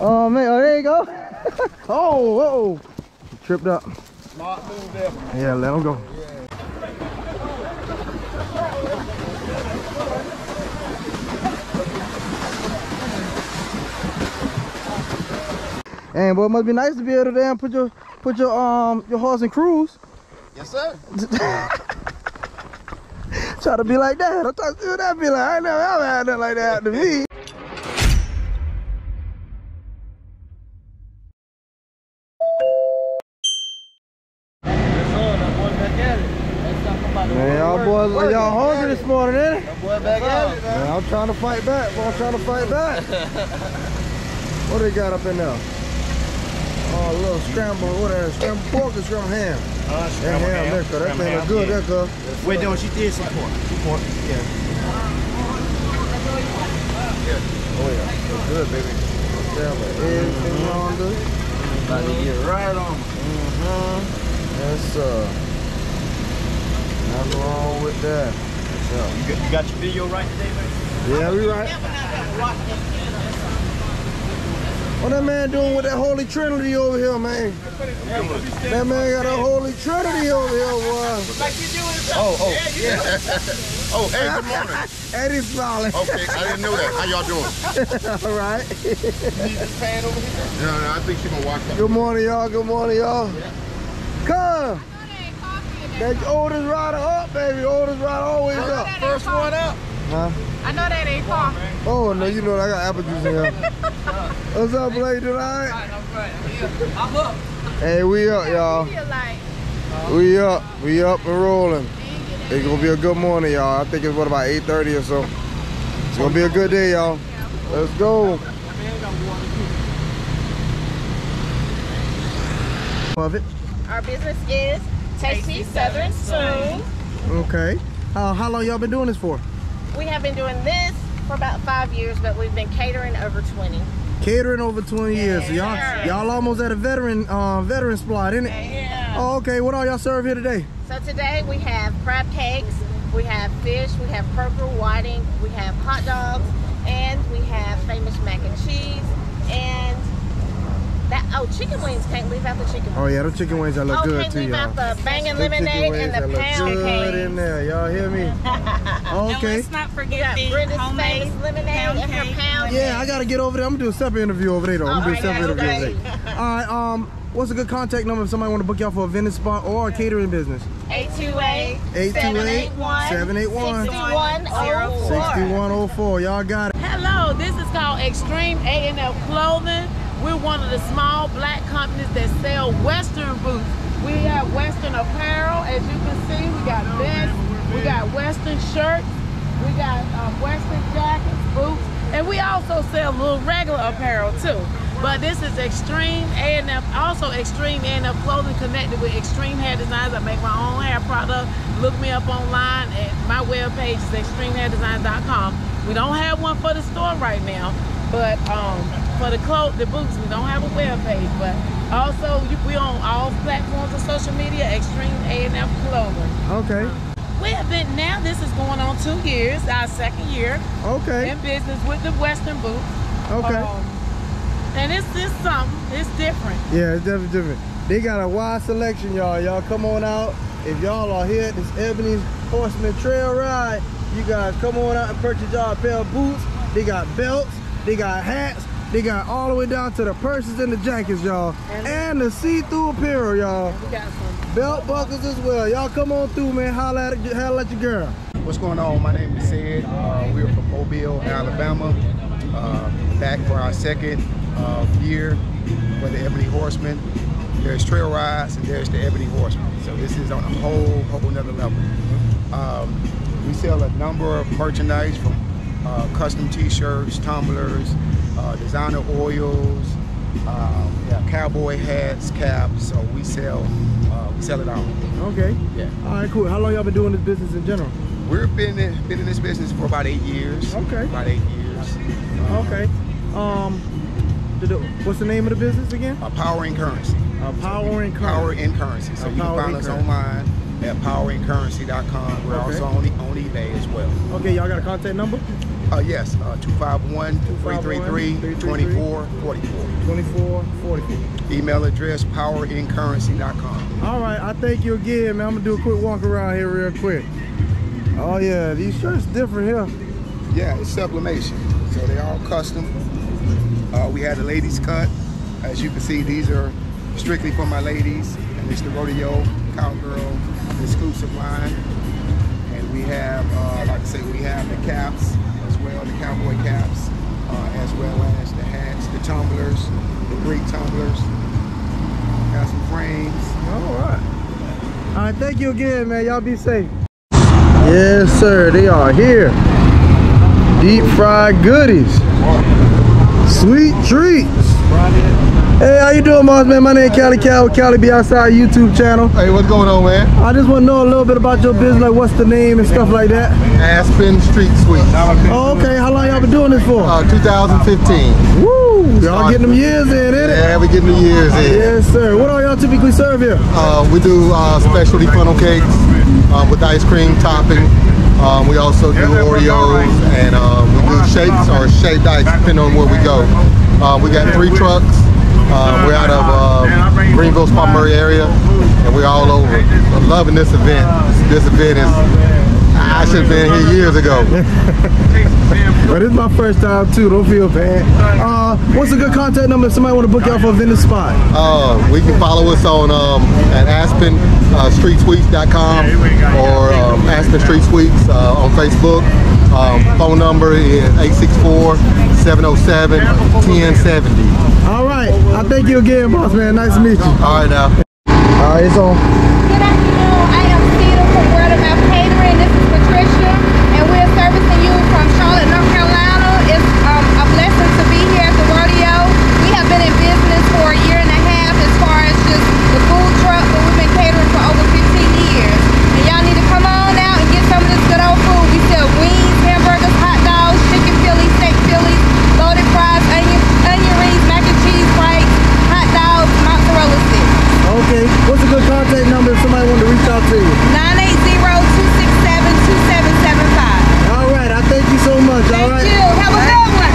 Oh man, oh there you go. oh, whoa. Tripped up. Smart move there. Yeah, let him go. And boy, it must be nice to be able to damn put your put your um your horse in cruise. Yes, sir. Try to be like that. I'm talking to that be like, I ain't never ever had nothing like that to me. I'm trying to fight back. Boy, I'm trying to fight back. what they got up in there? Oh, a little scramble. What is that? Scrambled pork or scrambled ham? Uh, That ham, that, that thing look good, that good. Wait, no, she did some pork. She pork. Yeah. Oh yeah, look good, baby. Scrambled eggs and yonder. About to get right on. Mm-hmm. Yes, sir. Nothing wrong with that. Yes, You got, you got your video right today, man? Sir. Yeah, we right. What that man doing with that Holy Trinity over here, man? That man got a Holy Trinity over here, boy. Oh, oh, yeah. oh, hey, good morning. And he's smiling. Okay, I didn't know that. How y'all doing? All right. need this pad over here? No, no, I think she's gonna watch that. Good morning, y'all. Good morning, y'all. Come. That oldest rider up, baby. Oldest rider always up. First one up. Huh? I know that ain't coffee. Oh, no, you know I got apple juice in here. What's up, Blake? You all right? I'm up. Hey, we up, y'all. We up. We up and rolling. It's gonna be a good morning, y'all. I think it's what about 8:30 or so. It's gonna be a good day, y'all. Let's go. Love it. our business is Tasty Southern Spoon. Okay. Uh, how long y'all been doing this for? We have been doing this for about five years, but we've been catering over 20. Catering over 20 years. So y'all, Yeah. y'all almost at a veteran, uh, veteran spot, isn't it? Yeah. Oh, okay. What all y'all serve here today? So today we have crab cakes, we have fish, we have croaker whiting, we have hot dogs, and we have famous mac and cheese, and that, oh, chicken wings, can't leave out the chicken wings. Oh yeah, the chicken wings that look Oh, good can't too, leave y'all. out the banging Them chicken lemonade wings and that the look pound good in there. Y'all hear me? Okay. let's not forget the Brenda's homemade lemonade pound and her cake. pound Yeah, I gotta get over there. I'm gonna do a separate interview over there though. I'm gonna do a Alright, separate okay. interview over there. All right. Um, what's a good contact number if somebody want to book y'all for a vending spot or a catering business? 828 828 781 781 6104. Y'all got it. Hello, this is called Extreme A&F Clothing. We're one of the small black companies that sell Western boots. We have Western apparel, as you can see. We got vests, we got Western shirts, we got um, Western jackets, boots, and we also sell little regular apparel too. But this is Extreme A&F, also Extreme A&F Clothing connected with Extreme Hair Designs. I make my own hair product. Look me up online at my webpage is extremehairdesigns.com. We don't have one for the store right now, but um, for the clothes, the boots, we don't have a web page. But also, we on all platforms of social media, Extreme A&F Clothing. Okay. We have been now. This is going on two years, our second year Okay. in business with the Western boots. Okay. Um, and it's it's something. It's different. Yeah, it's definitely different. They got a wide selection, y'all. Y'all come on out. If y'all are here at this Ebony Horsemen Trail Ride, you guys come on out and purchase y'all a pair of boots. They got belts, they got hats, they got all the way down to the purses and the jackets, y'all. And the see-through apparel, y'all. We got some. Belt buckles as well. Y'all come on through, man. Holla at, holla at your girl. What's going on? My name is Sid. Uh, we're from Mobile, Alabama. Uh, back for our second uh, year for the Ebony Horsemen. There's trail rides and there's the Ebony Horsemen. So this is on a whole, whole nother level. Um, we sell a number of merchandise from uh, custom t-shirts, tumblers, uh, designer oils, um, have cowboy hats, caps. So we sell, uh, we sell it all. Okay. Yeah. All right, cool. How long y'all been doing this business in general? We've been in, been in this business for about eight years. Okay. About eight years. Okay. Um, the- what's the name of the business again? Uh, power and currency. Uh, Power and Power Currency. and currency. So Uh, you can find us Currency. online at powerandcurrency.com. We're Okay. also on, on eBay as well. Okay, y'all got a contact number? Uh, yes, uh, 251-333-2444. 2444. Email address powerincurrency.com. All right, I thank you again, man. I'm gonna do a quick walk around here real quick. Oh yeah, these shirts different here. Yeah, it's sublimation. So they're all custom. Uh, we had the ladies cut. As you can see, these are strictly for my ladies. And it's the rodeo, cowgirl, exclusive line. And we have, uh, like I say, we have the caps the cowboy caps, uh, as well as the hats, the tumblers, the Greek tumblers. Got some frames. All right. All right, thank you again, man. Y'all be safe. Yes, sir. They are here. Deep fried goodies. Sweet treats. Hey, how you doing, Moss, man? My name is Cali Cal with Cali Be Outside YouTube channel. Hey, what's going on, man? I just want to know a little bit about your business, like what's the name and stuff like that. Aspen Street Sweets. Oh, okay. How long y'all been doing this for? Uh, 2015. Woo! Y'all getting them years in, ain't it? Yeah, we getting the years in. Yes, sir. What all y'all typically serve here? Uh, we do uh, specialty funnel cakes uh, with ice cream topping. Um, we also do Oreos and um, we do shakes or shaved ice depending on where we go. Uh, we got three trucks. Uh, we're out of uh, Greenville, Spartanburg area, and we're all over. I'm loving this event. This event is, I should have been here years ago. But this is my first time too. Don't feel bad. Uh, what's a good contact number if somebody want to book y'all for a vendor spot? Uh, we can follow us on um, at AspenStreetSweets.com or um, Aspen Street Sweets uh, on Facebook. Um, phone number is 864-707-1070. All right. I thank you again, boss man. Nice to meet you. All right now. All right, it's on. Good afternoon. I am Cedar from Word of Mouth Catering. This is Patricia, and we're servicing you from Charlotte, North Carolina. It's um, a blessing to be here at the rodeo. We have been in business for a year and a half as far as just the food truck, but we've been catering for over 15 years. And y'all need to come on out and get some of this good old food. We sell wings, hamburgers, hot dogs, chicken Phillies, steak Phillies, loaded fries, onion, onion rings, mac and cheese bites, hot dogs, mozzarella sticks. Okay. What's a good contact number if somebody want to reach out to you? 980-267-2775. All right. I thank you so much. All Thank right. you. Have a good one.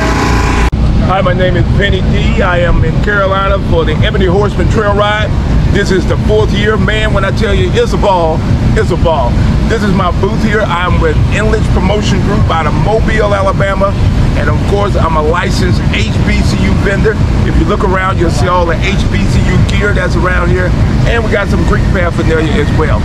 Hi, my name is Penny D. I am in Carolina for the Ebony Horsemen Trail Ride. This is the fourth year. Man, when I tell you it's a ball, it's a ball. This is my booth here. I'm with Enlist Promotion Group out of Mobile, Alabama. And of course, I'm a licensed HBCU vendor. If you look around, you'll see all the HBCU gear that's around here. And we got some Greek paraphernalia as well.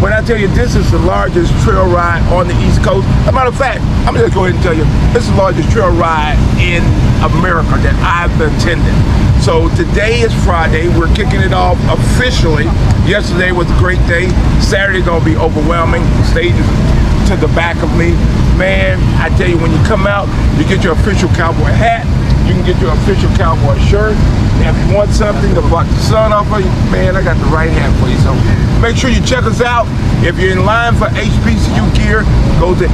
When I tell you this is the largest trail ride on the East Coast, as a matter of fact, I'm gonna go ahead and tell you, this is the largest trail ride in America that I've attended. So today is Friday, we're kicking it off officially. Yesterday was a great day. Saturday gonna be overwhelming. stages to the back of me. Man, I tell you, when you come out, you get your official cowboy hat, you can get your official cowboy shirt. If you want something to block the sun off of you, man, I got the right hand for you. So make sure you check us out. If you're in line for HBCU gear, go to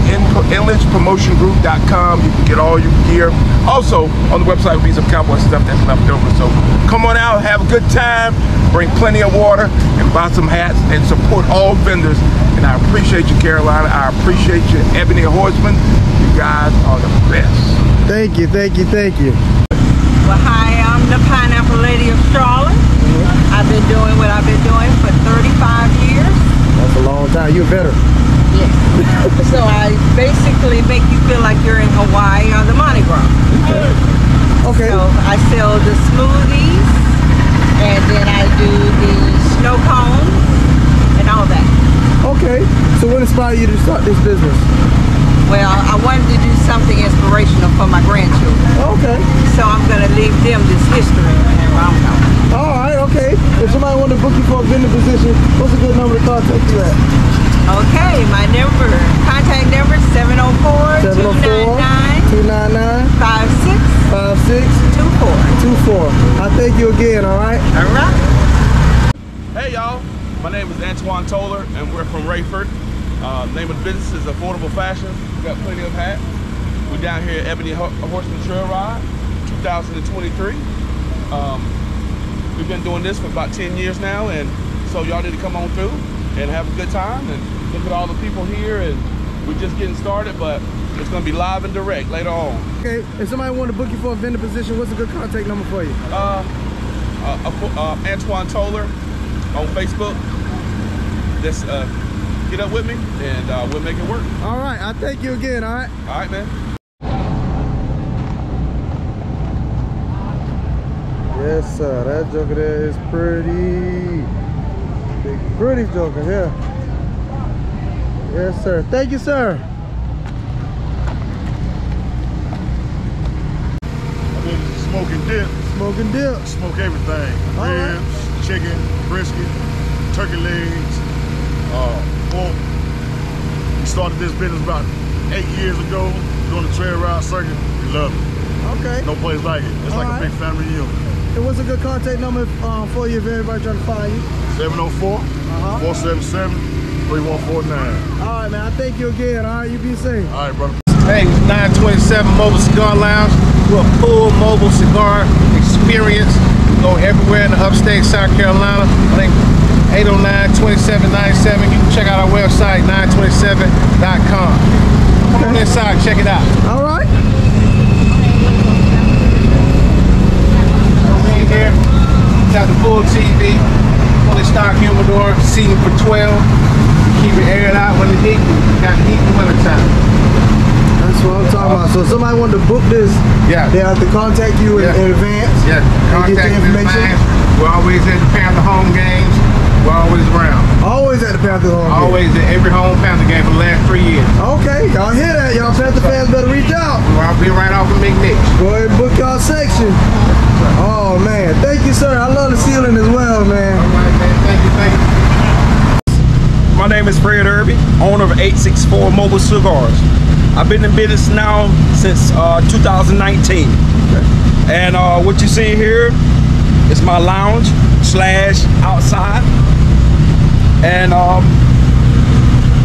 enlistpromotiongroup.com. You can get all your gear. Also, on the website will be some cowboy stuff that's left over. So come on out, have a good time, bring plenty of water, and buy some hats and support all vendors. And I appreciate you, Carolina. I appreciate you, Ebony Horsemen. You guys are the best. Thank you. Thank you. Thank you. Well, hi, I'm the Pineapple Lady of Charlotte. Mm-hmm. I've been doing what I've been doing for 35 years. That's a long time. You're better. Yes. so I basically make you feel like you're in Hawaii or the Mardi Gras. Okay. So I sell the smoothies, and then I do the snow cones and all that. Okay. So what inspired you to start this business? Well, I wanted to do something inspirational for my grandchildren. Okay. So I'm going to leave them this history. I don't. All right. Okay. If somebody want to book you for a vendor position, what's a good number to contact you at? Okay, my number, contact number 704 299 299 5624. 5624. I thank you again, all right? All right. Hey y'all, my name is Antoine Toller and we're from Raeford. Uh, name of the business is Affordable Fashion. We got plenty of hats. We're down here at Ebony Ho- Horsemen Trail Ride 2023. Um, we've been doing this for about 10 years now and so y'all need to come on through and have a good time and look at all the people here and we're just getting started but It's gonna be live and direct later on. Okay, if somebody want to book you for a vendor position, what's a good contact number for you? Uh, uh, uh, Antoine Toller on Facebook. Just uh, get up with me and uh, we'll make it work. All right, I thank you again, all right? All right, man. Yes, sir. That joker there is pretty. Big, pretty joker here. Yes, sir. Thank you, sir. I mean, smoking dip, Smoking dip. smoke everything. All right. Ribs, chicken, brisket, turkey legs, uh, pork. We started this business about eight years ago, doing the trail ride circuit. We love it. Okay. No place like it. It's All like right. a big family reunion. And what's a good contact number um, for you if everybody trying to find you? 704 Uh-huh. 477 3149. All right, man. I thank you again. All right, you be safe. All right, brother. Hey, 927 Mobile Cigar Lounge. We're a full mobile cigar experience. We go everywhere in the upstate South Carolina. I think 809-2797. You can check out our website, 927.com. Come on inside, check it out. All right. In here, got the full TV, fully stock humidor, seating for 12. Keep it aired out when it's heat. Got heat in the wintertime. That's what I'm talking about. So if somebody wanted to book this, Yeah. they have to contact you in, Yeah. in advance. Yeah, and get contact the in information. advance. We're always at the home games. We're always around. Always at the Panther home. game. Always at every home Panther game for the last three years. Okay, y'all hear that? Y'all Panther fans better reach out. Well, I'll be right off of McNick's. Go ahead and book y'all section. Oh man, thank you, sir. I love the ceiling as well, man. All right, man. Thank you, thank you. My name is Fred Irby, owner of 864 Mobile Cigars. I've been in business now since uh, 2019. And uh, what you see here is my lounge slash outside. And um,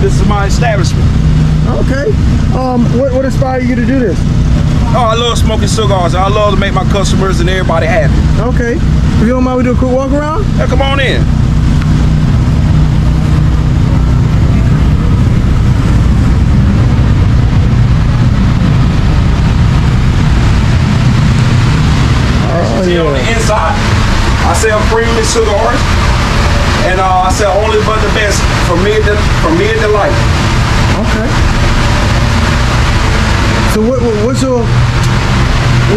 this is my establishment. Okay. Um, what, what inspired you to do this? Oh, I love smoking cigars. I love to make my customers and everybody happy. Okay. If you don't mind, we do a quick walk around. Yeah, come on in. Oh on the inside, I sell premium cigars, and uh, I said only but the best from mid to from mid to light. Okay. So what, what what's your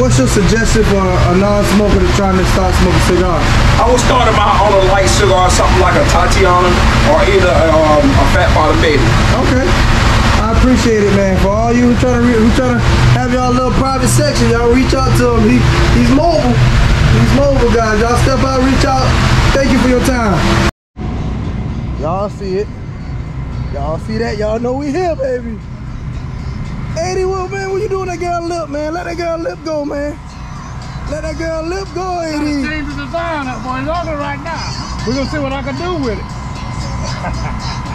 what's your suggestion for a non-smoker to trying to start smoking cigars? I was starting my on a light cigar, something like a Tatiana or either um, a Fat Bottom Baby. Okay. I appreciate it, man. For all you who trying to re- who trying to have y'all little private section, y'all reach out to him. He he's mobile. He's mobile, guys. Y'all step out, reach out. Thank you for your time. Y'all see it. Y'all see that? Y'all know we here, baby. 80 well, man, what you doing that girl lip, man? Let that girl lip go, man. Let that girl lip go, 80. Change the design up, boy. It's ugly right now. We're gonna see what I can do with it.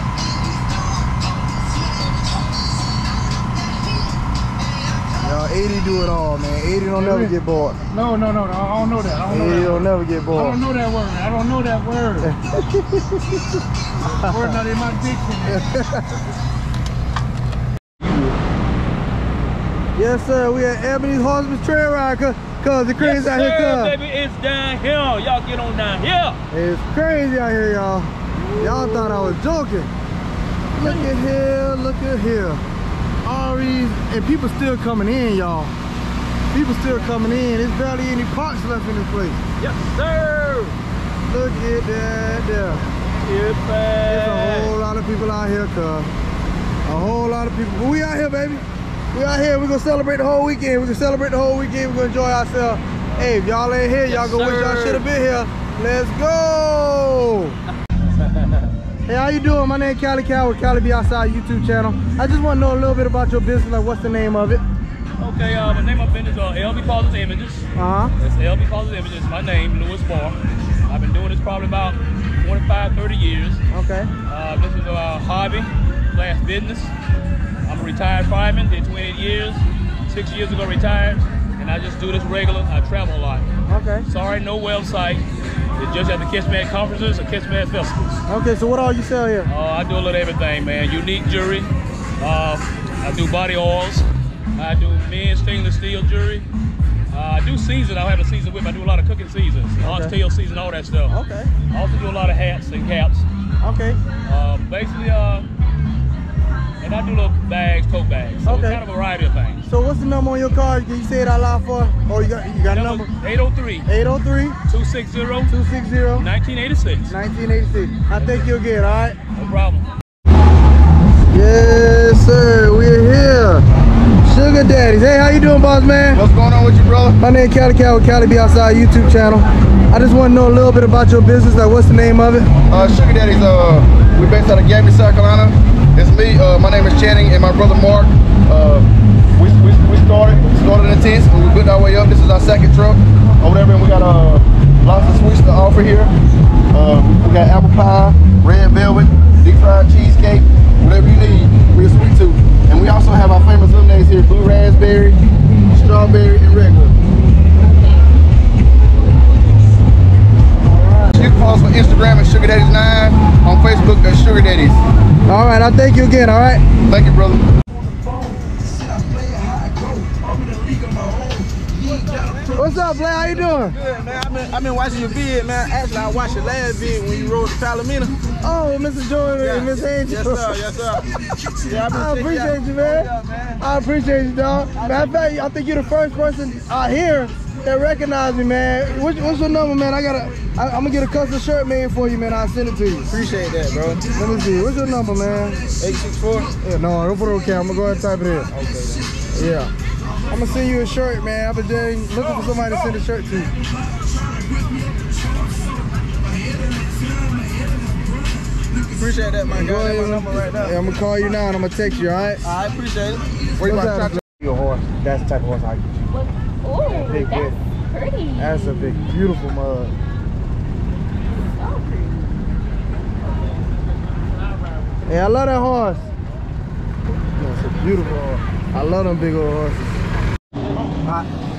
Y'all, 80 do it all, man. 80 don't never get bored. No, no, no, no. I don't know that. I don't know 80 that. don't never get bored. I don't know that word. I don't know that word. word not in my dictionary. Yes, sir. We at Ebony's Horseman's Trail Ride, cause, cause the crazy out here, cuz. baby, it's down here. Y'all get on down here. It's crazy out here, y'all. Y'all thought I was joking. Look at here, look at here. These, and people still coming in, y'all. People still coming in. There's barely any parks left in this place. Yes, sir. Look at that there. It's There's a whole lot of people out here, cuz. A whole lot of people. But we out here, baby. We out here. We're gonna celebrate the whole weekend. We're gonna celebrate the whole weekend. We're gonna enjoy ourselves. Hey, if y'all ain't here, y'all Yes, gonna wish y'all should have been here. Let's go. hey, how you doing? My name Cali Cal with Cali Be Outside YouTube channel. I just want to know a little bit about your business. Like, what's the name of it? Okay, uh, my name of business uh, LB Positive Images. Uh huh. That's LB Positive Images. My name, Lewis Barr. I've been doing this probably about 25, 30 years. Okay. Uh, this is a hobby slash business. I'm a retired fireman, did 28 years. Six years ago retired, and I just do this regular. I travel a lot. Okay. Sorry, no website. It's just at the Kissman conferences or Kissman festivals. Okay. So what all you sell here? Uh, I do a little everything, man. Unique jewelry, uh, I do body oils. I do men's stainless steel jewelry. Uh, I do season. I have a season whip. I do a lot of cooking seasons, oxtail season, all that stuff. Okay. I also do a lot of hats and caps. Okay. Uh, basically, uh, and I do little bags, tote bags. So Okay. kind of a variety of things. So what's the number on your card? Can you say it out loud for? Or you got you got a number? 803 803 260 260 1986. 1986. I thank you'll again, all right? No problem. Yes, sir. We're here. Sugar Daddies. Hey, how you doing, boss man? What's going on with you, brother? My name is Cali Cal with Cali Be Outside YouTube channel. I just want to know a little bit about your business. Like, what's the name of it? Uh, Sugar Daddies, uh, we're based out of Gaffney, South Carolina. It's me, uh, my name is Channing, and my brother Mark. Uh, we, we, we started started in the tents, and we built our way up. This is our second truck or whatever, and we got uh, lots of sweets to offer here. Uh, we got apple pie, red velvet, deep fried cheesecake, whatever you need, we're sweet tooth. And we also have our famous lemonades here, blue raspberry, strawberry, and regular. You can follow us on Instagram at Sugar Daddies 9, on Facebook at Sugar Daddies. All right, I thank you again, all right? Thank you, brother. What's up, Blair? How you doing? Good, man. I've been, I've been watching your vid, man. Actually, I watched your last vid when you rode to Palomino. Oh, Mr. Jordan and Miss Angel. Yes, sir. Yes, sir. Yeah, I appreciate you, man. Yeah, man. I appreciate you, dog. Matter of fact, I think you're the first person out here that recognized me, man. What's, what's your number, man? I gotta, I, I'm gonna get a custom shirt made for you, man. I'll send it to you. Appreciate that, bro. Let me see. What's your number, man? 864? Yeah, no, don't put it on camera. I'm gonna go ahead and type it in. Okay, then. Yeah. I'm gonna send you a shirt, man. I've been looking for somebody to send a shirt to you. Appreciate that, my Go guy. ahead my and- number right now. Yeah, I'm gonna call you now and I'm gonna text you, all right? I appreciate it. Where you about to your horse? That's the type of horse I get you. Big, that's pretty. That's a big, beautiful mug. Hey, I love that horse. That's a beautiful horse. I love them big old horses. Oh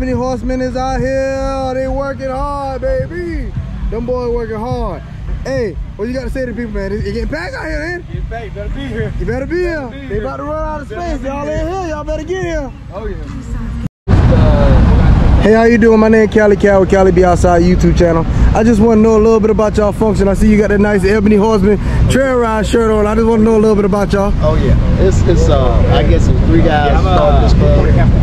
70 horsemen is out here. Oh, they working hard, baby. Them boys working hard. Hey, what you got to say to people, man? It getting packed out here, man. Get packed. You better be here. You better be better here. Be they about to run out of space. Y'all in here. Y'all better get here. Oh, yeah. Hey, how you doing? My name is Cali Cal with Cali Be Outside YouTube channel. I just want to know a little bit about y'all function. I see you got that nice Ebony Horsemen trail ride shirt on. I just want to know a little bit about y'all. Oh yeah, it's it's uh I guess it's three guys yeah, uh,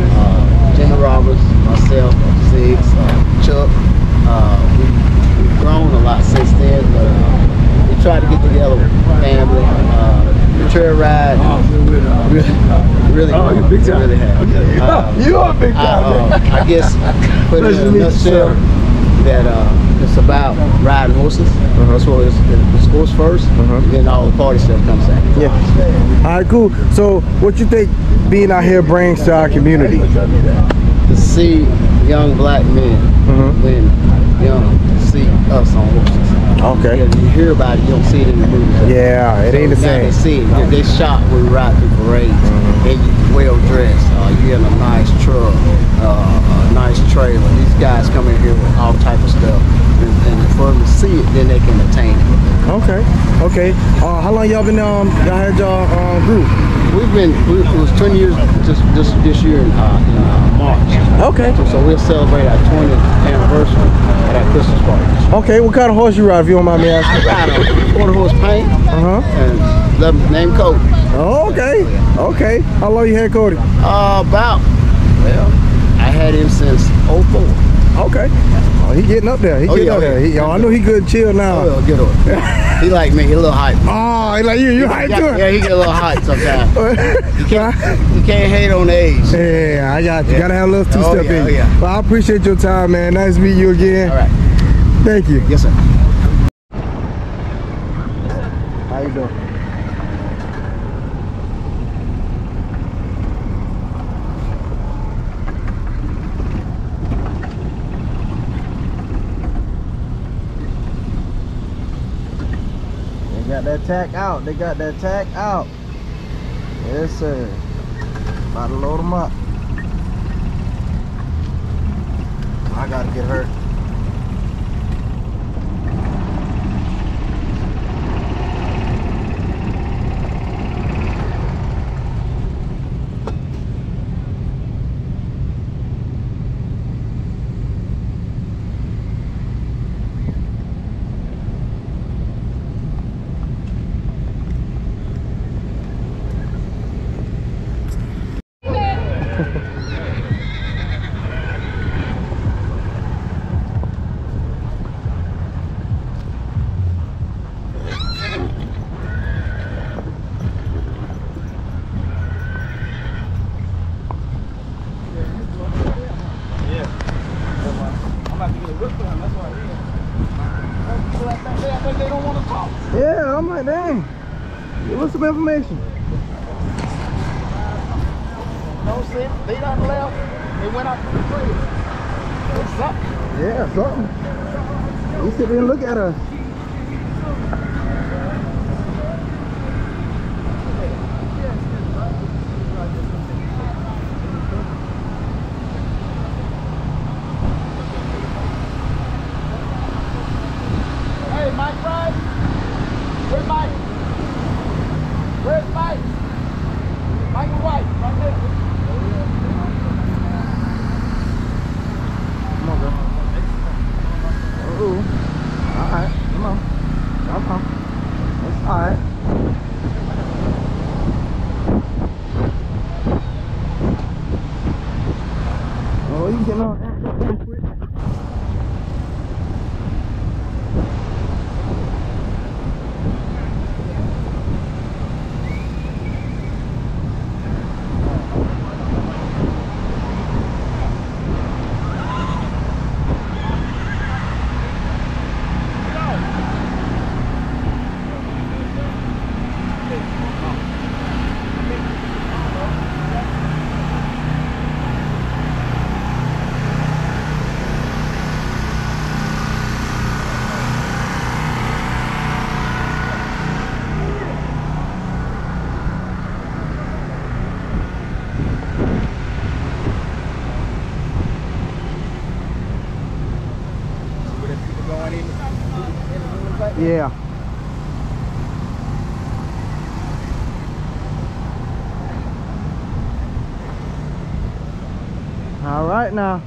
you big time. really have. Uh, You are big I, uh, I guess put it in a nutshell that uh, it's about riding horses. That's what it's, it's sports 1st then all the party stuff comes second. Yeah. All right, cool. So, what you think being out here brings to our community? to see young black men when young see us on horses. Okay. Yeah, you hear about it, you don't see it in the movies. Yeah, it ain't the same. They see it. They, they shot when we ride through parades, Mm-hmm. and you well dressed. Uh, you in a nice truck, uh, a nice trailer. These guys come in here with all type of stuff, and, for them to see it, then they can attain it. Okay. Okay. Uh, how long y'all been um y'all had y'all um group? We've been we, it was 20 years just, this, this year in, uh, in uh, March. Okay. So, so we'll celebrate our 20th anniversary at our Christmas party. Okay. What kind of horse you ride? If you don't mind me I asking. ride a quarter horse paint Uh huh. and love name Cody. Oh, okay. Okay. How long you had Cody? Uh, about well, I had him since 04. Okay. Oh, he getting up there. He Oh, getting yeah, up oh, there. yeah. He, yo, I know he good chill now. Oh, on. he like me. He a little hype. Oh, he like you. You hype too. Yeah, he get a little hype sometimes. you can't you can't hate on age. Yeah, I got you. Yeah. Gotta have a little oh, two-step yeah, in. oh, yeah. Well, I appreciate your time, man. Nice to meet you again. All right. Thank you. Yes, sir. How you doing? They got that tack out. They got that tack out. Yes, sir. About to load them up. I gotta get hurt. Yeah, I'm like, dang. What's some information? No sense. They done left. They went out to the tree. What's up? Yeah, something. You sit there and look at us. Hey, Mike Price. Where's Mike? Where's Mike? Michael White, right there. Come on, girl. Oh, all right. Yeah. All right now.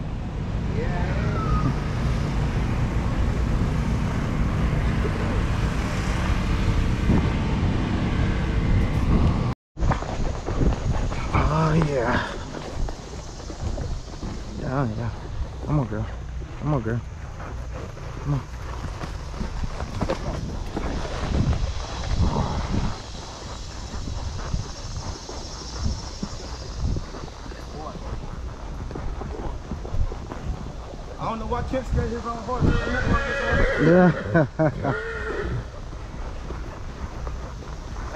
Oh yeah. Yeah, yeah. Come on, girl. Come on, girl. Come on. I don't know why Kent scared his own horse. Ain't nothing wrong with this horse. Yeah.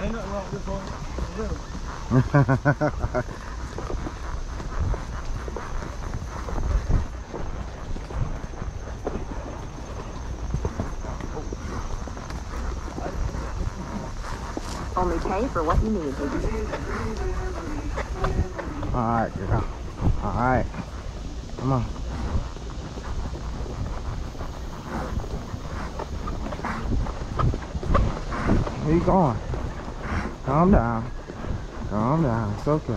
Ain't nothing wrong with this horse. Really. Only pay for what you need, baby. All right, girl. All right. Come on. Where you going? Calm down. Calm down. It's okay.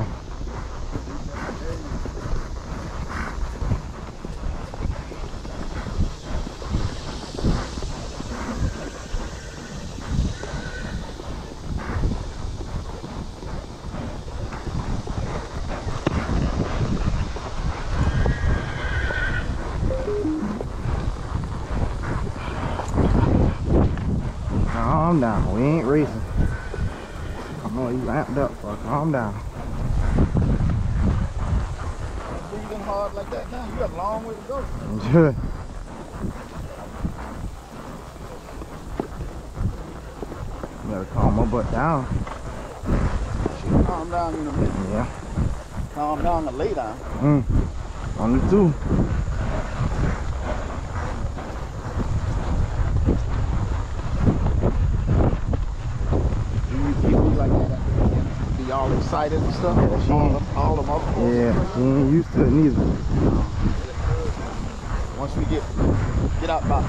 Calm down. We ain't racing. I know you amped up, but calm down. Breathing that you got a long way to go. Better calm my butt down. Calm down in a minute. Yeah. Calm down to lay down. Mm. On the two. You you be like that. Be and stuff. Yeah, she all, ain't- all them horses. Yeah, she ain't used to it neither. Once we get get out about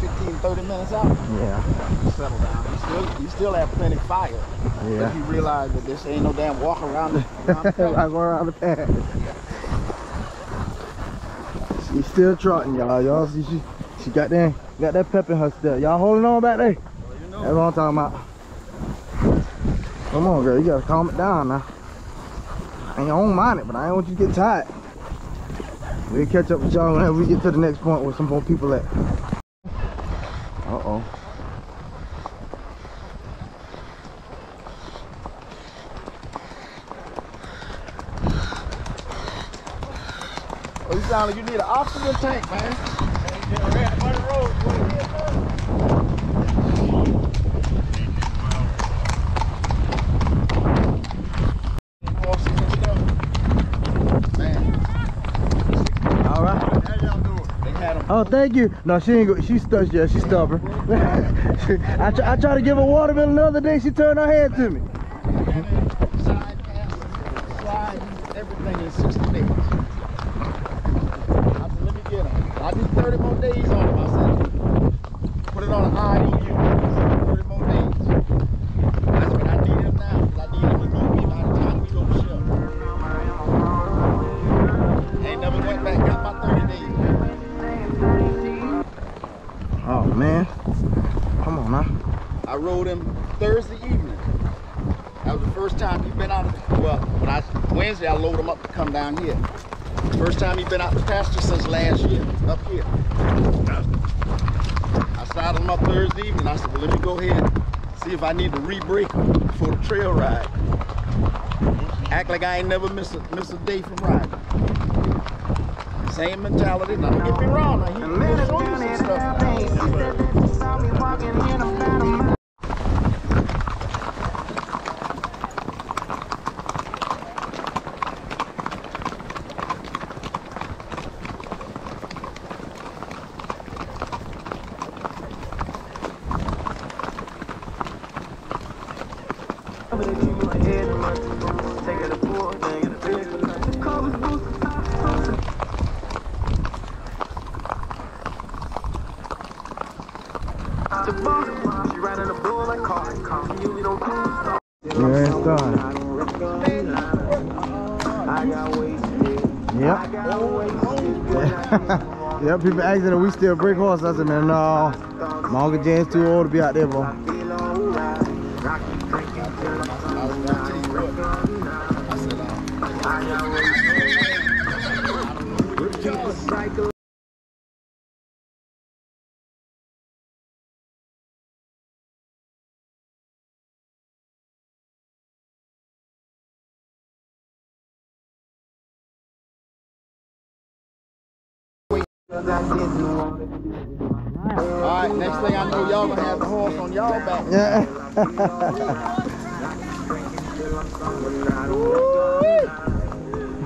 15, 30 minutes out, Yeah. settle down. You still you still have plenty fire. Yeah. But you realize that this ain't no damn walk around the, around the I paddock. go around the pad. She's still trotting, y'all. Y'all see she she got that got that pep in her step. Y'all holding on back there? That's what I'm talking about. Come on, girl. You gotta calm it down now. I don't mind it, but I don't want you to get tired. We'll catch up with y'all whenever we get to the next point where some more people at. Uh-oh. Oh, you sound like you need an oxygen tank, man. All right. Oh, thank you. No, she ain't go. She's stuck. Yeah, she's stubborn. I, try, I tried to give her watermelon the other day. She turned her head to me. I rode him Thursday evening. That was the first time he'd been out of the, well, when I, Wednesday I loaded him up to come down here. First time he'd been out the pasture since last year, up here. I saddled him up Thursday evening. I said, well, let me go ahead see if I need to re-break him for the trail ride. Act like I ain't never miss a, miss a day from riding. Same mentality. Now, don't get me wrong. Now, he, he'll show you some stuff. We still break horses. I said, man, no. My Uncle James too old to be out there, bro. All right, next thing I know, y'all gonna have the horse on y'all back. Yeah.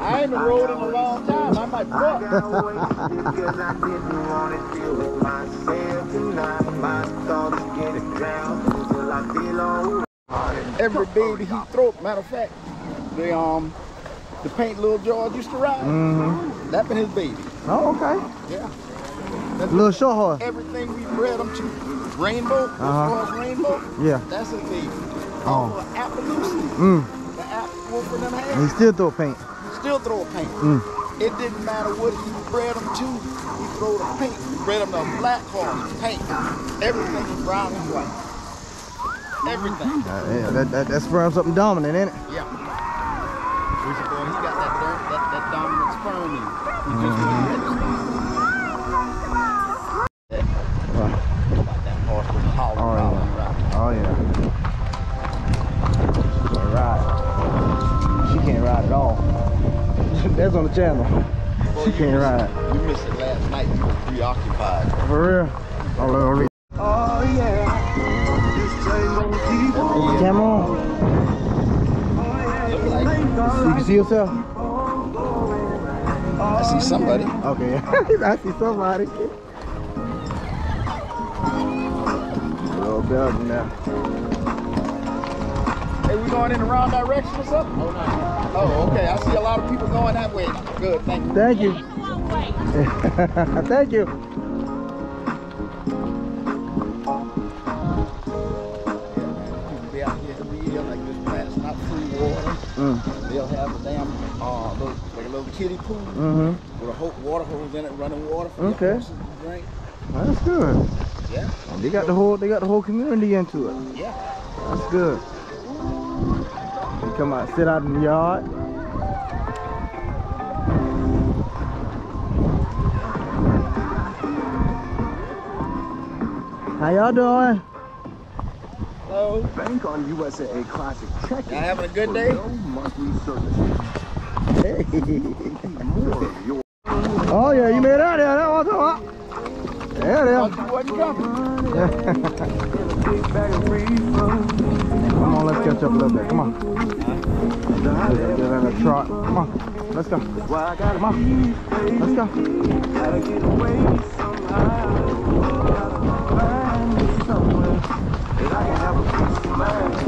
I ain't rode in a long time. I might fuck. Every baby he throw. Matter of fact, the um, the paint little George used to ride. Mm-hmm. That been his baby. Oh, okay. Yeah. That's Little short horse. Everything we bred them to. Rainbow, far as rainbow. Yeah. That's his baby. Oh. Oh, Appaloosa. Mm. The app wolf in them he still throw paint. Still throw a paint. Mm. It didn't matter what he bred them to. He throw the paint. He bred them to black horse, paint. Everything was brown and white. Everything. Uh, yeah, that, that, that's sperm something dominant, ain't it? Yeah. A boy. He got that that, that dominant sperm in him. He just about that horse was howling, Oh, yeah. Oh, yeah. She can't ride. She can't ride at all. that's on the channel. She can't ride. You missed it last night. You were preoccupied. For real? Oh, Oh yeah. Camera on. You can see yourself? I see somebody. Okay. I see somebody. Little building now. Hey, we going in the wrong direction or something? Oh, no. Oh, okay. I see a lot of people going that way. Good, thank you. Thank you. Thank you. Be out here every like this, passing free water. Mm. They'll have a damn, uh, little, like a little kiddie pool Mm-hmm. with a ho- water hose in it, running water for Okay. horses to drink. That's good. Yeah. And they got the whole they got the whole community into it. Yeah. That's good. You come out, sit out in the yard. How y'all doing? Hello. Bank on USA Classic checking. Y'all having a good day? No monthly service. Hey. More of your Oh yeah, you made it out there. That was all. There. Wasn't. Come on, let's catch up a little bit. Come on. Let's get in a trot. Come on. Let's go. Come on. Let's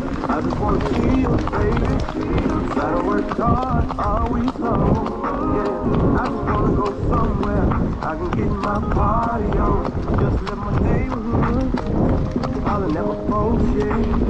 go. I just wanna you, baby. Gotta work hard all week long. Yeah, I just wanna go somewhere I can get my party on. Just live my neighborhood. I'll never bullshit.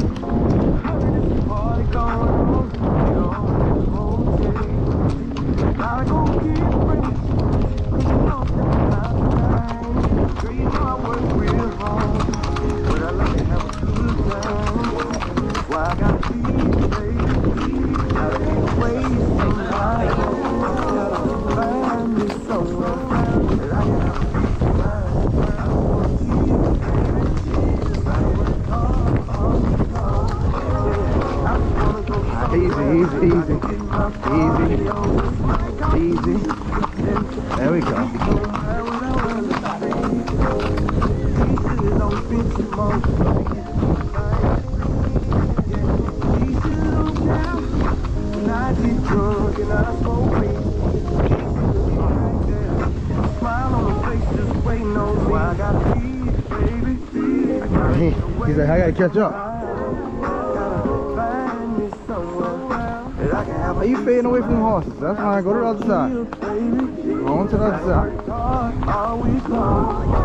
Easy, easy, I can get my party on. easy. Easy. There we go. He's like, I gotta catch up. From horses? That's fine. Go to the other side. Go to the other side.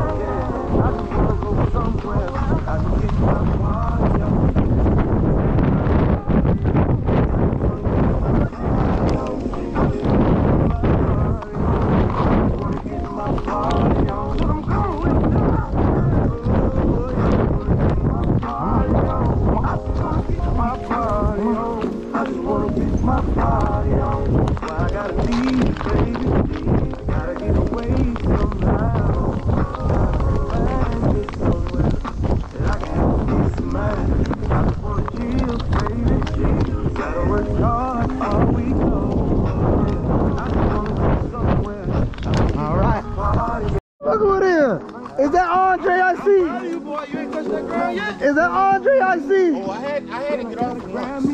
Had I had to get off the ground.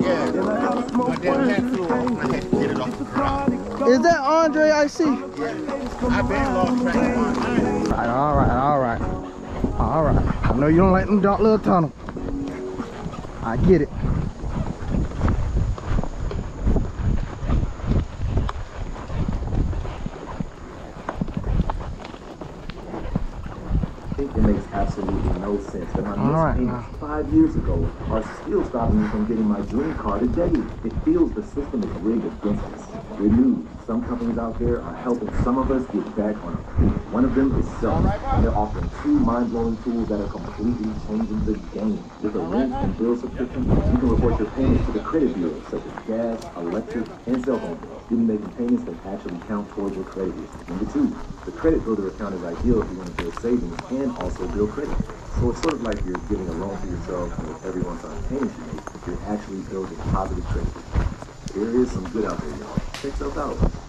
Yeah, my damn hat flew off I had to get it off the ground. Is that Andre I see? I've been lost track of my. All right, all right, all right. All right. I know you don't like them dark little tunnel. I get it. think it makes absolutely no sense that my All right, missed now. payments five years ago are stopping me from getting my dream car today. It feels the system is rigged against us. Good news. Some companies out there are helping some of us get back on our feet. One of them is Self, and they're offering two mind-blowing tools that are completely changing the game. With a rent and bill subscription, you can report your payments to the credit bureau, such as gas, electric, and cell phone bills. You'll be making payments that actually count towards your credit. Number two, the credit builder account is ideal if you want to build savings and also build credit. So it's sort of like you're giving a loan to yourself and with every one-time payment you make, actually building positive credit. There is some good out there, y'all. Check stuff out.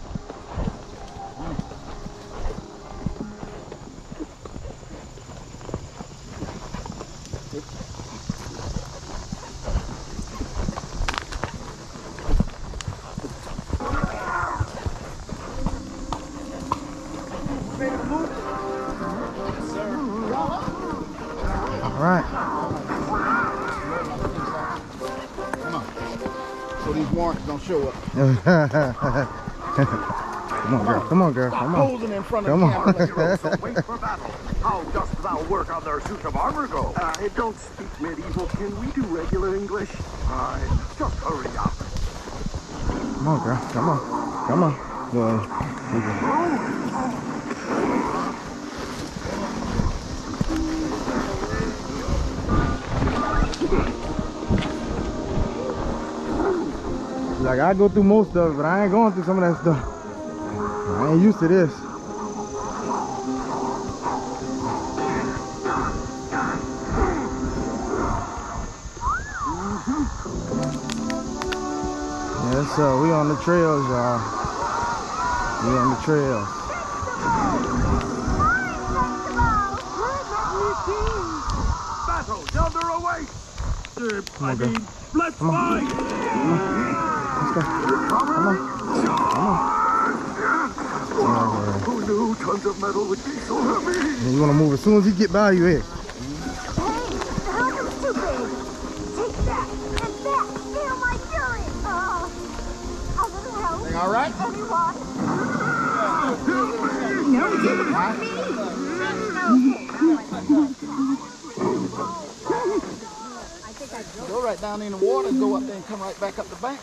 Come on, girl. Come on, girl. Come on. Posing in front of Come the on. camera. So wait for battle. How dost thou work on their suit of armor go? Uh, I don't speak medieval. Can we do regular English? Fine. Just hurry up. Come on, girl. Come on. Come on. Well, you can- Like I go through most of it, but I ain't going through some of that stuff. Ain't used to this. Mm-hmm. Yes, sir. We on the trails, y'all. We on the trails. Battle yonder awaits. I mean, let's Come on. go. Come on. Come on. Who knew tons of metal would be so heavy? And you want to move as soon as he get by you here. Thing all right? No, it didn't hurt me. Go right down in the water, go up there and come right back up the bank.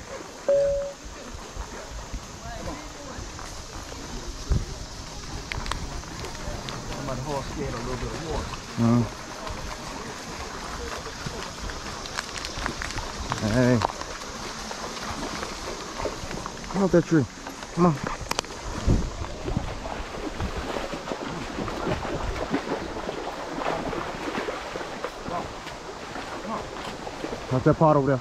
My horse scared a little bit Uh. Hey. Come out that tree. Come on. How's that pot over there?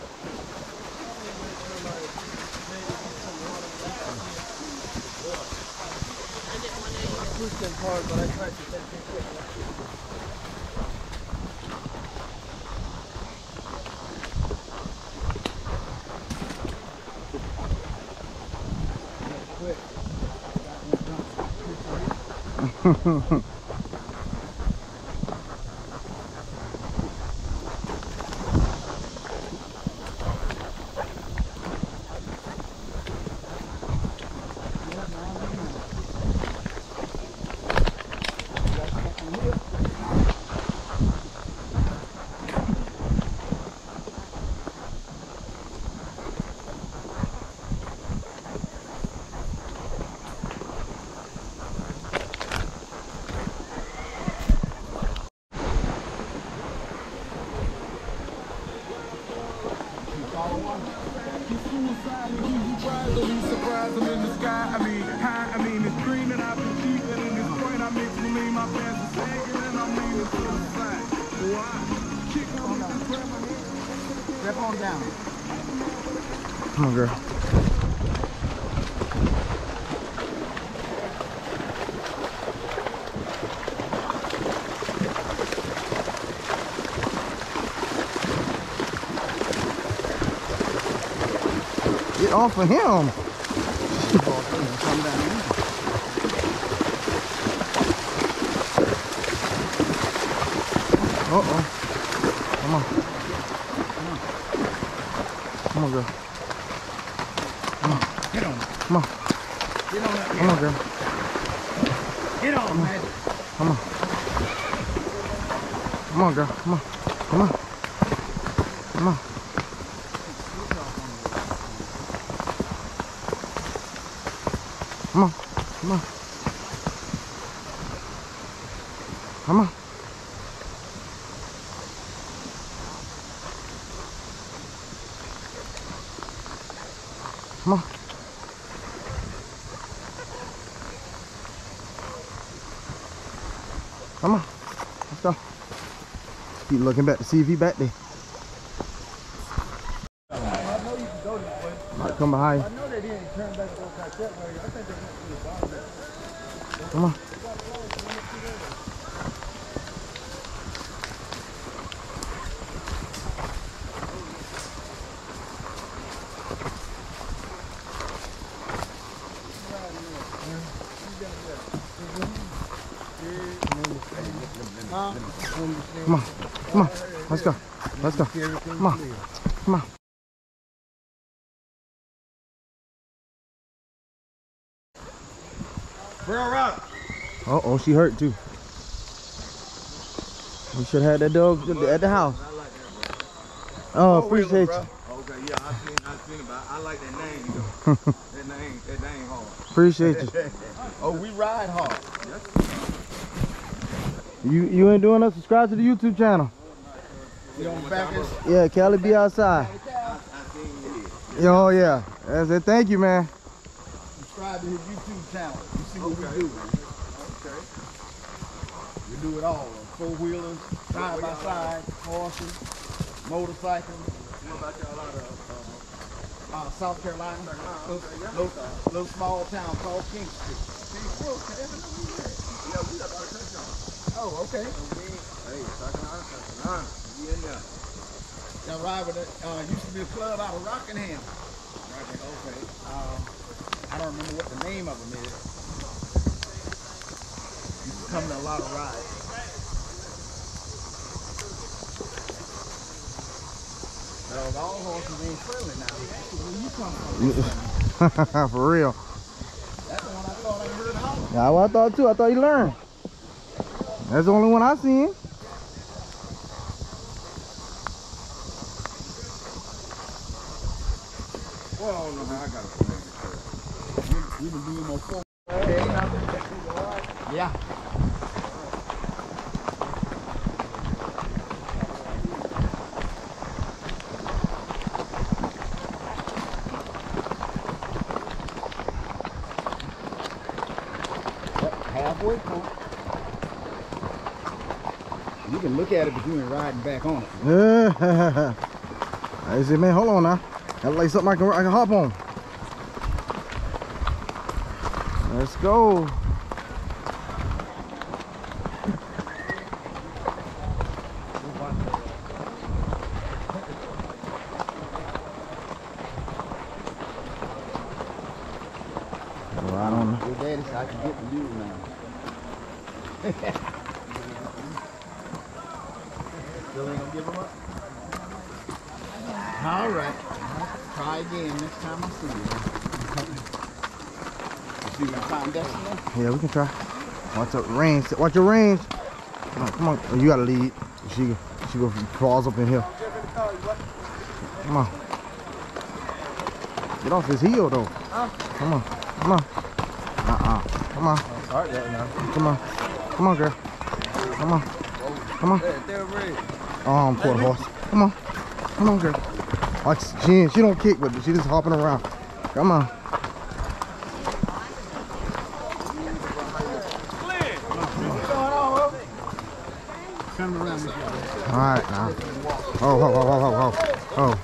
Mm-hmm. off of him. Keep looking back to see if he back there. Might come behind. you. know they didn't turn back way. I think they to. Come on. Come on. Come on. Let's go. Let's go. Come on. Come on. Bro, rock. Uh oh, she hurt too. We should have had that dog at the house. Oh, appreciate you. Okay, yeah, I seen, I seen it, but I like that name. though. that name, that name hard. Appreciate you. oh, we ride hard. You you ain't doing us? Subscribe to the YouTube channel. You on the back is? Yeah, Cali be outside. Oh yeah. I said thank you, man. Subscribe to his YouTube channel. You see what we do. Okay. We do it all. Four wheelers, side by side, horses, motorcycles. You know about y'all out of uh, uh, South Carolina? Little, little, little small town called Kingstree. Yeah, we got our country on. Oh, okay. Hey, South Carolina, South Carolina. We in there. Y'all ride with it. Uh, used to be a club out of Rockingham. Rockingham, okay. Um, I don't remember what the name of them is. Used to come to a lot of rides. Dog, all horses ain't friendly now. Where you come from? For real. That's the one I thought I heard. Yeah, well, I thought too. I thought you learned. That's the only one I seen. Well, I don't know how I got it from We been doing more four. Yeah. Halfway point. You can look at it, but you ain't riding back on it. Yeah. I said, man, hold on now. That's like something I can I can hop on. Let's go. Right on. Your daddy said I can get the mule now. Still ain't gonna give him up? All right. Try again next time I see you. You see my find destiny? Yeah, we can try. Watch your range. Watch your range. Come on, come on. Oh, you gotta lead. She she go crawls up in here. Come on. Get off his heel though. Come on. Come on. Uh-uh. Come on. That now. Come on. Come on, girl. Come on. Come on. Ready. Um, poor horse. Come on. Come on, girl. Watch, she, she don't kick, but she just hopping around. Come on. Come around this way. All right now. Oh, oh, oh, oh, oh, oh.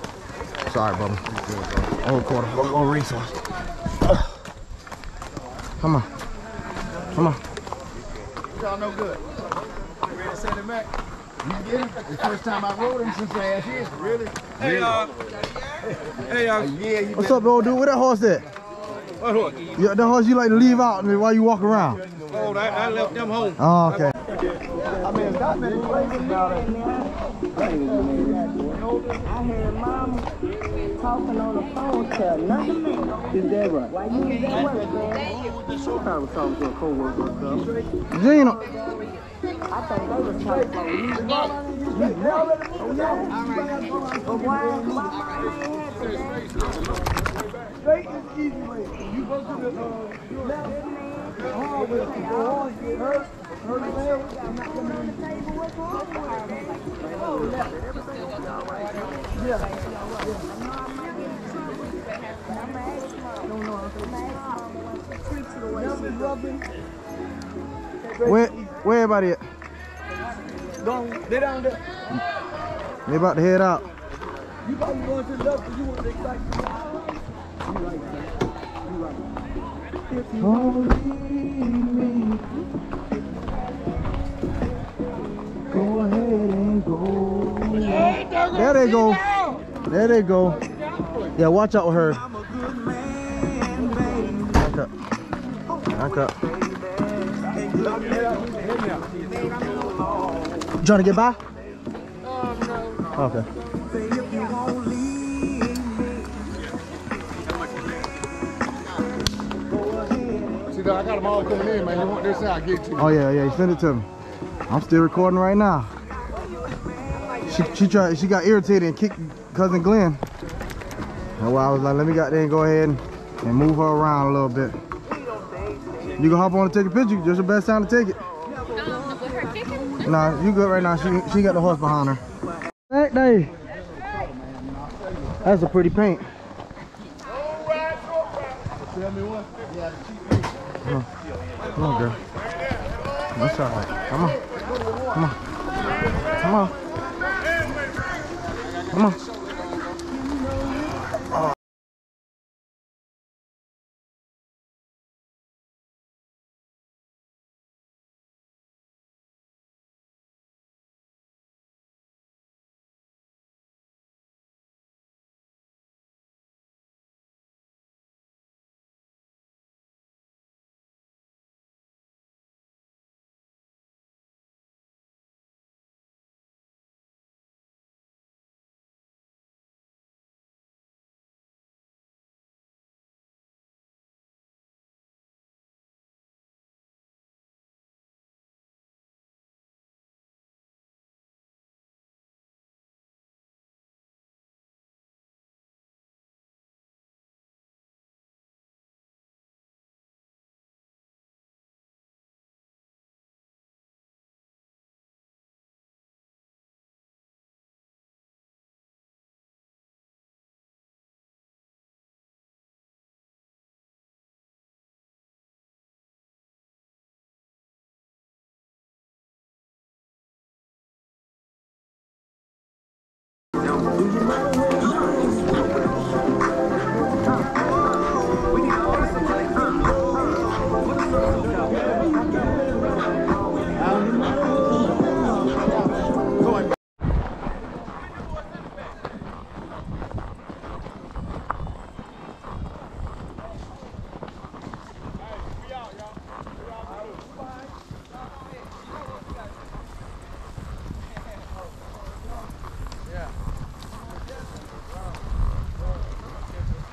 Oh. Sorry, brother. Old quarter. Oh, oh, resource. Come on. Come on. Y'all no good. You ready to send him back? You get him? The first time I rode him since last year. Really? Hey, uh, hey, uh, yeah, What's up, old dude? Where that horse at? What horse? Yeah, the horse you like to leave out while you walk around. Oh, I, I left them home. Oh, okay. I mean, that many places down there. I heard mom talking on the phone. Is that right? Why you man? I was talking to a co-worker or something. Gina. I they talking about you. You oh. But why had today? Straight is easy. You go to the uh, left, the hard way. You go on, get hurt, hurt the leg. I'm not coming on the table. What's wrong? Left. Everything will be all right. Yeah. Nothing rubbing. Where, where everybody at? Go, lay down there. They about to head out. You probably going to the left because you want to excite You right, man. You right. There they go. There they go. Yeah, watch out with her. Back up. Back up. Trying to get by? Um, okay. See, I got them all coming in, man. You want this out, I get to you. Oh yeah, yeah. You send it to me. I'm still recording right now. She she tried. She got irritated and kicked cousin Glenn. And well, I was like, let me got there and go ahead and, and move her around a little bit. You can hop on and take a picture. Just the best time to take it. Um, nah, you good right now. She she got the horse behind her. That day. That's a pretty paint. Tell me what? Yeah, Come on, come on, girl. That's all right. Come on, come on, come on, come on.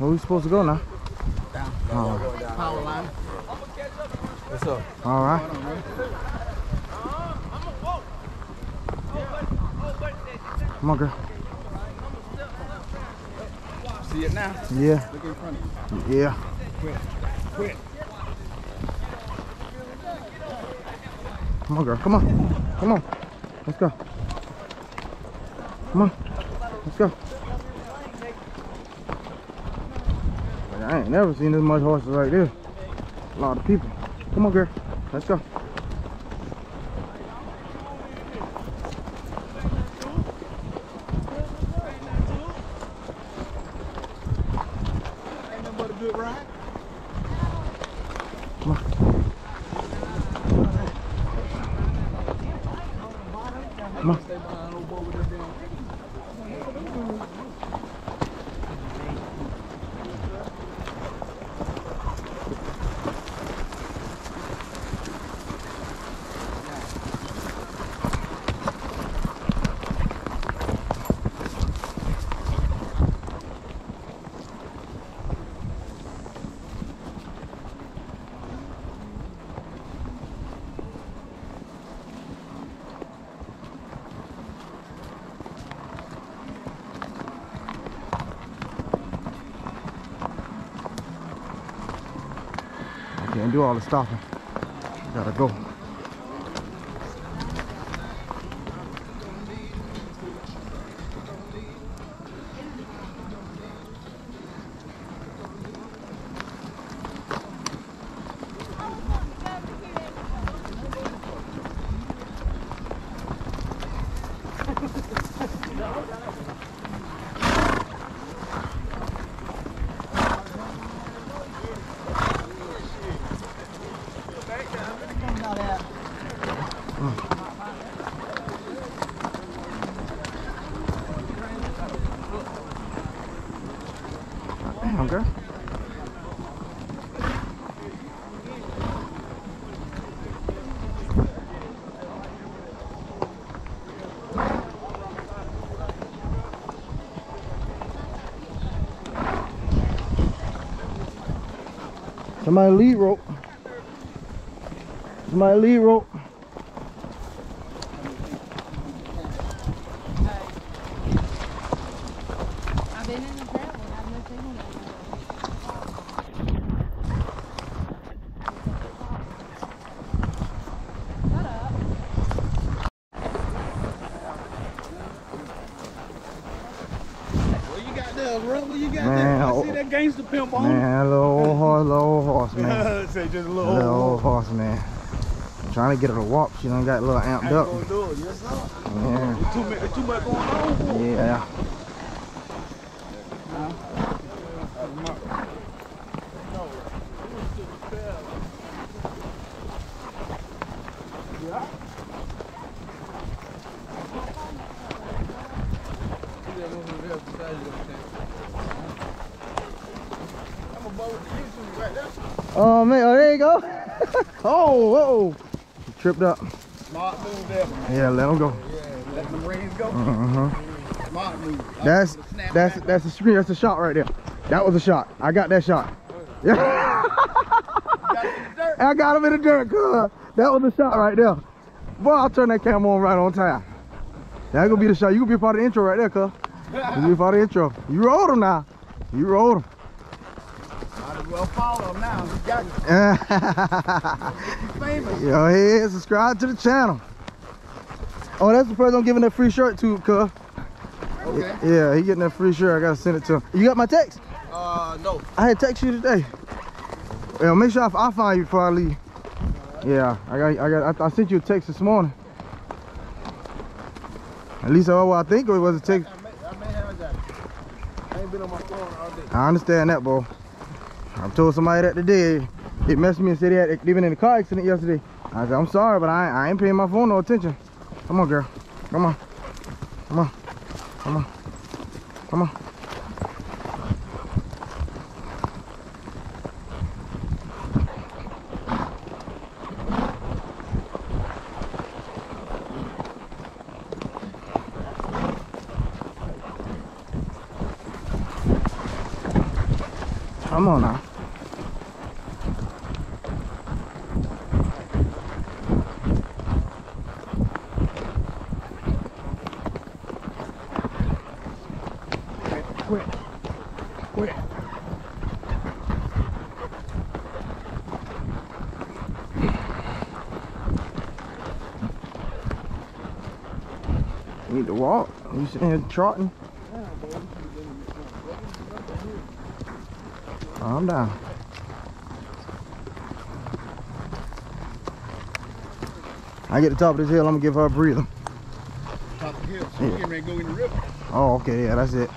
Where we supposed to go now? Down. Oh. Power line. What's up? All right. Come on, girl. See it now? Yeah. Look in front of you. Yeah. Quit. Quit. Come on, girl. Come on. Come on. Let's go. Come on. Let's go. I ain't never seen this much horses like this. A lot of people. Come on, girl. Let's go. Come on. I can't do all the stopping. Gotta go. Damn, girl. Somebody lead rope. Somebody lead rope. I've been in the gravel. I've never seen one. You got there, you got Man, there? I oh- see that gangster pimp on. Man, little old horse, little old horse, man. Say just a little little old old horse, man. trying to get her to walk. She done got a little amped up. Yes. Yeah. Too, too much going on. Yeah. Oh man, oh there you go. Oh, whoa. She tripped up. Smart move there. Yeah, let him go. Yeah, let the reins go. Uh-huh. Smart move. That's that's that's a screen. That's a shot right there. That was a shot. I got that shot. Yeah. I got him in the dirt, cuz. That was a shot right there. Boy, I'll turn that camera on right on time. That gonna be the shot. You gonna be a part of the intro right there, cuz. You gonna be a part of the intro. You rolled him now. You rolled him. Well follow him now. He got it. famous. Yo, hey, subscribe to the channel. Oh, that's the person I'm giving that free shirt to, cuz. Okay. Yeah, he getting that free shirt. I gotta send it to him. You got my text? Uh, no. I had text you today. Yeah, make sure I, I find you before I leave. Yeah, I got, I got, I, I sent you a text this morning. At least, oh, well, I think it was a text. I may have got it. I ain't been on my phone all day. I understand that, bro. I told somebody that today. They messaged me and said they had even in a car accident yesterday. I said, I'm sorry, but I, I ain't paying my phone no attention. Come on, girl. Come on. Come on. Come on. Come on now. Quit. Quit. You need to walk. You sitting here trotting. Calm down. I get to the top of this hill, I'm gonna give her a breather. Top of the hill. So Yeah. ready to go in the river. Oh, okay, yeah, that's it.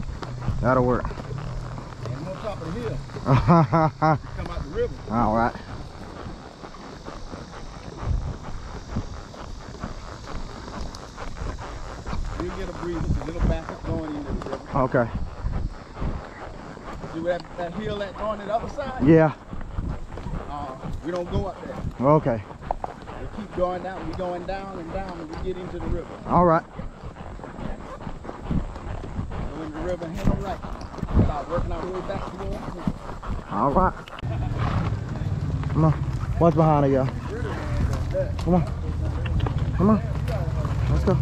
That'll work. And on top of the hill. Come out the river. All right. You'll get a breather because it'll back up going into the river. Okay. See that, that hill that's on the other side? Yeah. Uh, we don't go up there. Okay. We keep going down. We're going down and down and we get into the river. All right. Go into the river, handle right. Start working our way back to the All right. Come on. What's behind her, y'all? Come on. Come on. Let's go.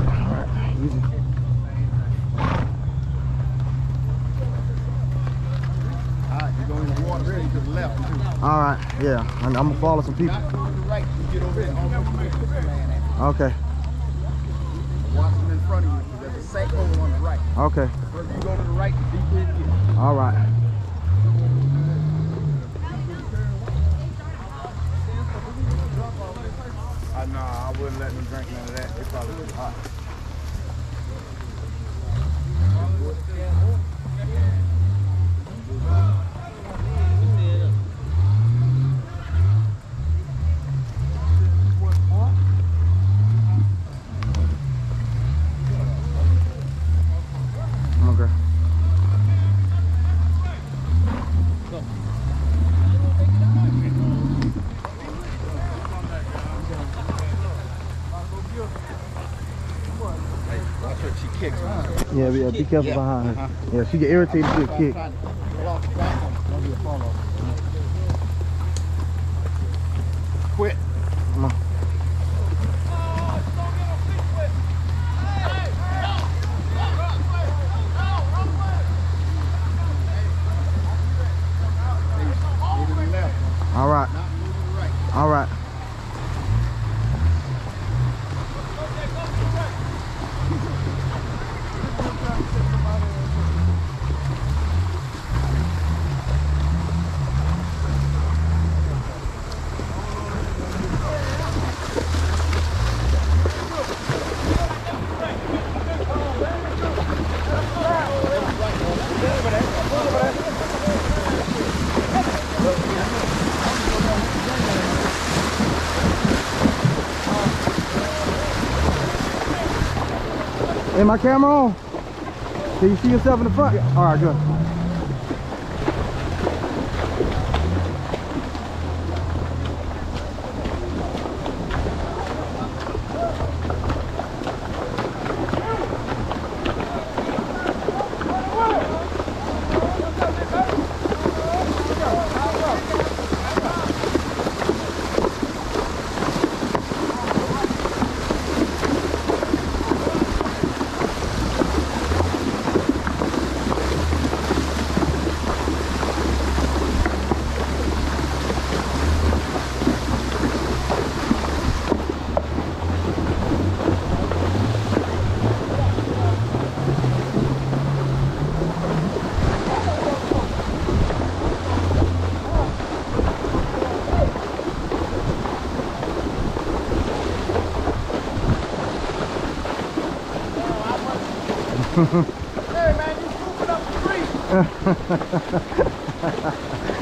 Alright, easy. Alright, you're going in the water ready to the left too. All right. I'm gonna follow some people. Not go to the right, you get over there almost where Superman at. Okay. Watch them in front of you there's a sinkhole on the right. Okay. The further you go to the right, the deeper it gets. All right. Uh, nah, I wouldn't let them drink none of that. They probably too hot. Okay. Watch her, she kicks. Yeah, yeah. Be careful Yeah, behind her. uh-huh. Yeah, she get irritated. She'll kick. Quit. Come on. All right. All right. Is my camera on? Can you see yourself in the front? All right, good. Hey man, you scooping up the tree.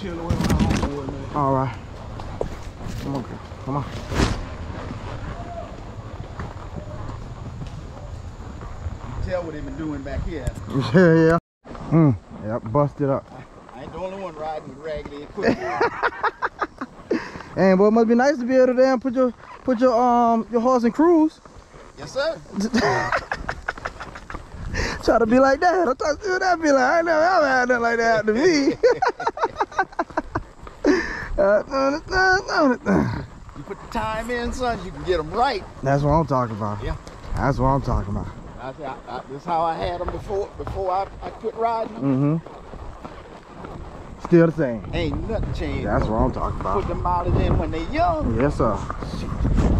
Chill away our homeboy, man. All right. Come on, girl. Come on. You tell what they been doing back here. Yeah, yeah. Mm. Yep, busted up. I ain't the only one riding with raggedy equipment. And boy, it must be nice to be able to damn put your put your um your horse in cruise. yes, sir. Try to be like that. I thought that be like I ain't never ever had nothing like that to me. You put the time in, son, you can get them right. That's what I'm talking about. Yeah. That's what I'm talking about. I, I, I, this how I had them before before I, I quit riding them. Mm-hmm. Still the same. Ain't nothing changed. That's what I'm talking about. Put the mileage in when they young. Yes, sir.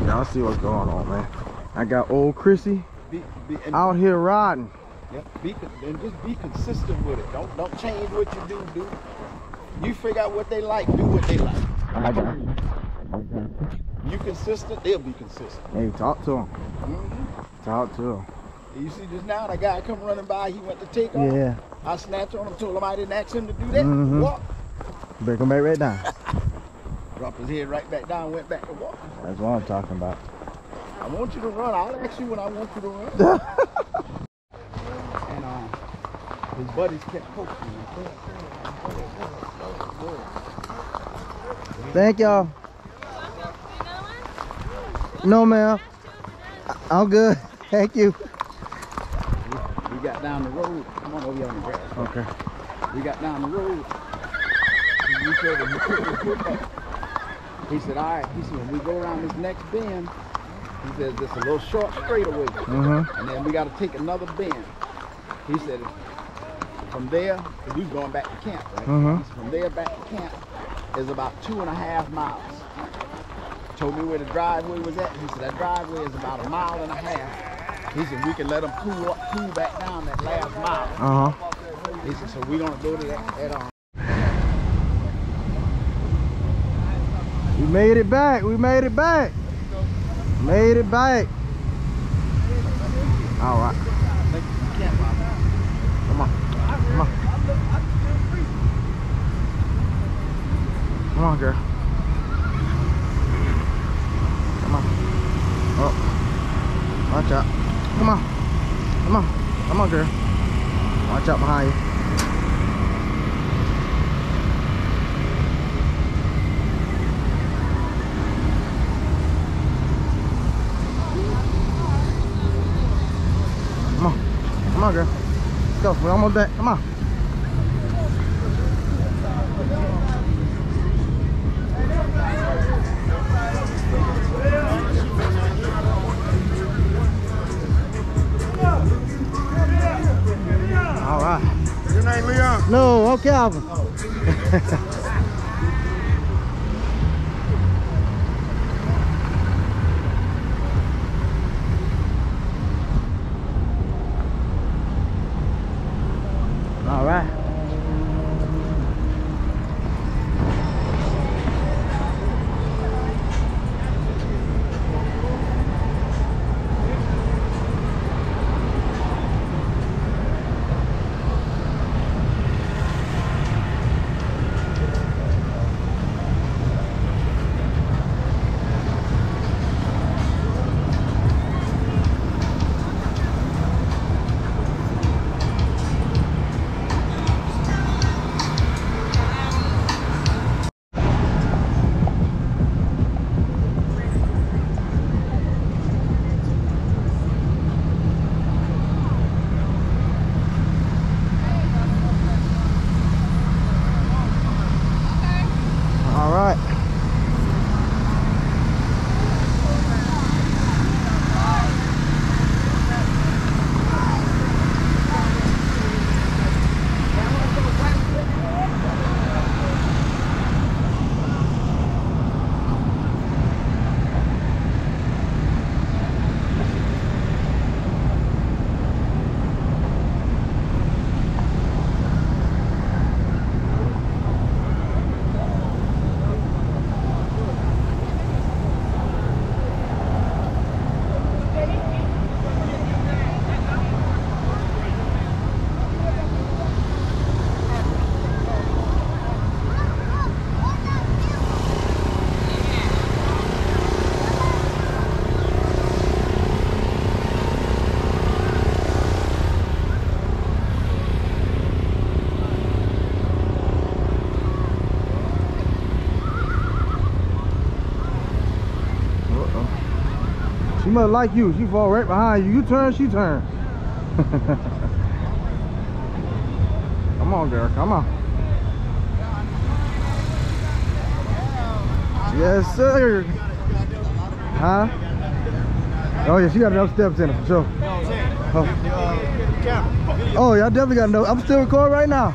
Y'all see what's going on, man. I got old Chrissy Be, be, out here riding. Yeah, be and just be consistent with it. Don't don't change what you do. Do you figure out what they like? Do what they like. I got you. You consistent, they'll be consistent. Hey, talk to him. Mhm. Talk to him. You see just now, that guy come running by. He went to take off. Yeah. I snatched on him, told him I didn't ask him to do that. Mhm. Walk. Better come back right down. Dropped his head right back down, went back to walk. That's what I'm talking about. I want you to run. I'll ask you when I want you to run. and um, his buddies kept poking him. Thank y'all. No, ma'am. I- I'm good. Thank you. We got down the road. Come on over here on the grass. Okay. We got down the road. He reached over, he put his foot back. He said, all right. He said, when we go around this next bend, he says, it's a little short straightaway. Mhm. And then we got to take another bend. He said, from there, 'cause we was going back to camp, right? Mhm. Said, from there back to camp is about two and a half miles. Told me where the driveway was at. He said, that driveway is about a mile and a half. He said, we can let them cool, up, cool back down that last mile. Uh huh. He said, so we're gonna go to that, that um, We made it back. We made it back. Made it back. All right. Come on. Come on. Come on, girl. Come on. Oh. Watch out. Come on. Come on. Come on, girl. Watch out behind you. Come on. Come on, girl. Let's go. We're almost there. Come on. No, I'm Must like you. She fall right behind you. You turn, she turn. come on, girl. Come on. Yes, sir. Huh? Oh yeah, she got enough steps in her for sure. Oh, oh yeah, I definitely got enough. I'm still recording right now.